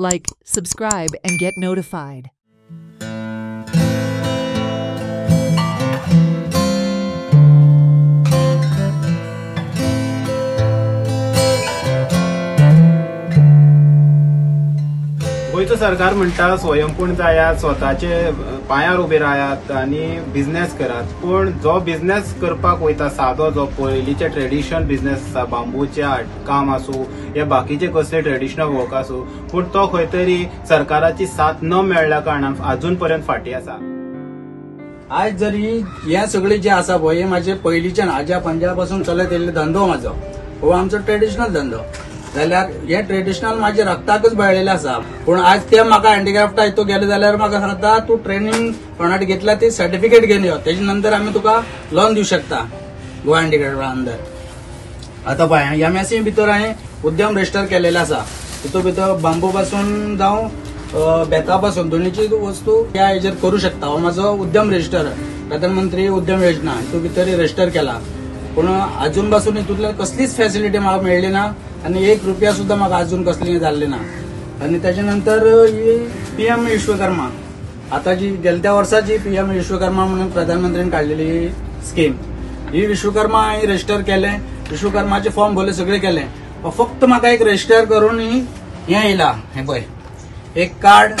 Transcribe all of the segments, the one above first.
Like, subscribe, and get notified. गोंयचो सरकार म्हणटा स्वयंपूर्ण जायात स्वताचे पांयार उबे रायात आनी बिझनेस करात. पूण जो बिझनेस करपाक वयता सादो जो पयलींचे ट्रेडिशनल बिझनेस आसा बांबूचे काम आसूं या बाकीचे कसले ट्रेडिशनल वर्क आसूं पूण तो खंय तरी सरकाराची साथ न मेळ्ळ्या कारणान अजून पर्यंत फाटीं आसा. आज जरी हे सगळे जे आसा पळय हे माझे पयलींच्यान आज्या पंजा पासून चलत येयल्ले धंदो म्हाजो हो आमचो ट्रेडिशनल धंदो. जाल्यार हे ट्रेडिशनल माझे रक्ताकच बळलेले आसा पूण आज ते म्हाका हँडिक्राफ्टा हितू गेले जाल्यार म्हाका सांगता तूं ट्रेनिंग कोणाट घेतला ती सर्टिफिकेट घेवन यो. तेजे नंतर आमी तुका लोन दिवं शकता गोवा हँडिक्राफ्टा अंदर. आतां पळय एम एस सी भितर हांवें उद्यम रजिस्टर केलेले आसा तितू भितर बांबू पासून जावं बेता पासून दोनीची वस्तू ह्या हेजेर करू शकता. हो माझो उद्यम रजिस्टर प्रधानमंत्री उद्यम योजना हितू भितर रजिस्टर केला. पूण अजून पासून हितूंतल्यान कसलीच फॅसिलिटी म्हाका मेळ्ळी ना? आनी एक रुपया सुद्धा म्हाका अजून कसली जाल्ली ना? आनी तेच्या नंतर ही पी एम विश्वकर्मा. आता जी गेल्या वर्साची पी एम विश्वकर्मा म्हणून प्रधानमंत्र्यांनी काढलेली स्कीम ही विश्वकर्मा हांवें रजिस्टर केलें. विश्वकर्माचे फॉर्म भरले सगळे केले. फक्त म्हाका एक रजिस्टर करून हें येयलां हें पळय एक कार्ड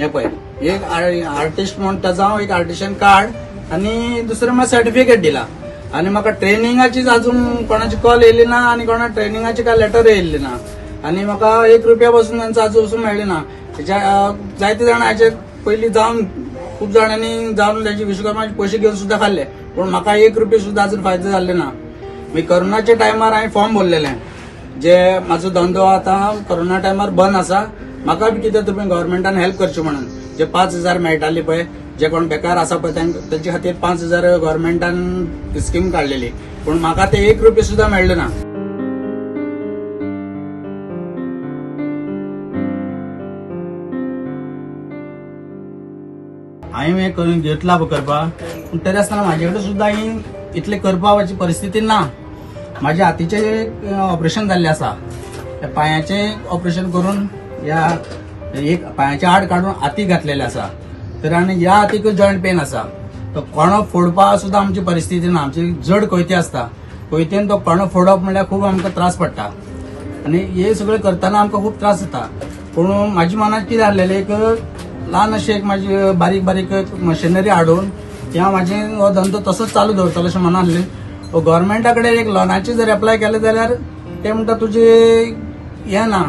हे पळय एक आर्टिस्ट म्हणटा जावं एक आर्टिशन कार्ड आणि दुसरं म्हळ्यार सर्टिफिकेट दिला. आणि म्हाका ट्रेनिंगाचीच अजून कोणाची कॉल येयली ना आणि कोणा ट्रेनिंगाची काय लेटर येयल्ली ना. आणि म्हाका एक रुपया पासून त्यांचं आजू वचून मेळ्ळी ना. जायते जाणां हाचे पयलीं जावन खूप जाणांनी जावन त्याचे विश्वकर्माचे पयशे घेवन सुद्धा खाल्ले. पूण म्हाका एक रुपया सुद्धा अजून फायदो जाल्ले ना. मी करोनाच्या टायमार हांवें फॉर्म भरलेले. जे म्हाजो धंदो आतां करोना टायमार बंद आसा म्हाका बी कितें तुमी गव्हर्मेंटान हेल्प करचे म्हणून. जे पांच हजार मेळटाले पळय. जे कोण बेकार आसा पळय तांक- तांचे खातीर पांच हजार गव्हर्मेंटान स्कीम काडलेली पूण म्हाका ते एक रुपया सुद्धा मेळ्ळो ना. हांवें हें करून घेतला पळय करपाक पूण तरी आसतना म्हाजे कडेन सुद्दां ही इतले करपाची परिस्थिती ना. म्हाज्या हातीचे ऑपरेशन जाल्लें आसा त्या ऑपरेशन करून या एक पांयाचे आड काडून हाती घातलेले आसा तर आनी ह्या हातीकूय जॉयंट पेन आसा. तो कोणो फोडपा सुद्दां आमची परिस्थिती ना. आमची जड कोयते आसता. कोयतेन तो कोणो फोडप म्हळ्यार खूब आमकां त्रास पडटा. आनी हे सगळें करतना आमकां खूब त्रास जाता. पूण म्हाज्या मनात कितें जाल्लेलें एक ल्हान अशें एक म्हाजी बारीक बारीक मशिनरी हाडून किंवा म्हाजे हो धंदो तसोच चालू दवरतलो अशें मनांत आसलें. हो गव्हर्मेंटा कडेन एक लॉनाचे जर एप्लाय केलें जाल्यार ते म्हणटा तुजे हें ना.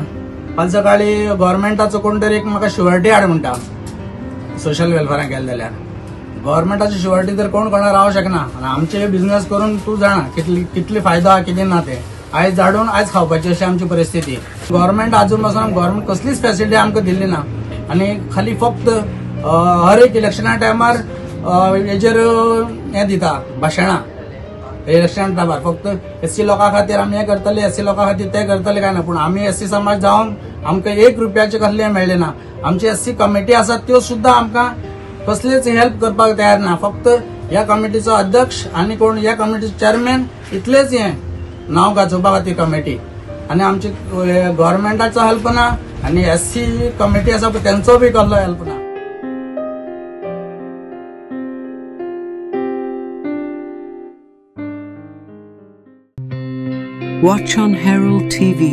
फाल्यां सकाळी गव्हर्मेंटाचो कोण तरी एक म्हाका शुअरिटी हाड म्हणटा. सोशल वेलफेराक गेले जाल्यार. गव्हर्मेंटाची शुअरिटी तर कोण कोणा रावंक शकना आनी आमचे बिझनेस करून तूं जाणा कितली कितली फायदो हा कितें ना ते. आयज झाडून आयज खावपाची अशी आमची परिस्थिती. गव्हर्मेंट अजून पासून गव्हर्मेंट कसलीच फॅसिलिटी आमकां दिल्ली ना. आनी खाली फक्त हर एक इलेक्शना टायमार हेजेर हें दिता भाशणां इलेक्शन टायमार फक्त एस सी लोकां खातीर आमी हें करतले एस सी लोकां खातीर ते करतले काय ना पूण आमी एस सी समाज जावन आमकां एक रुपयाचे कसले मेळ्ळे ना. आमची एस सी कमिटी आसात त्यो सुद्दां आमकां कसलेच हेल्प करपाक तयार ना. फक्त ह्या कमिटीचो अध्यक्ष आनी कोण ह्या कमिटीचो चेअरमॅन इतलेच हें नांव गाजोवपा खातीर कमिटी आनी आमची गव्हर्मेंटाचो हेल्प ना आनी एस सी कमिटी आसा पळय तेंचो बी कसलो हेल्प ना Watch on Herald TV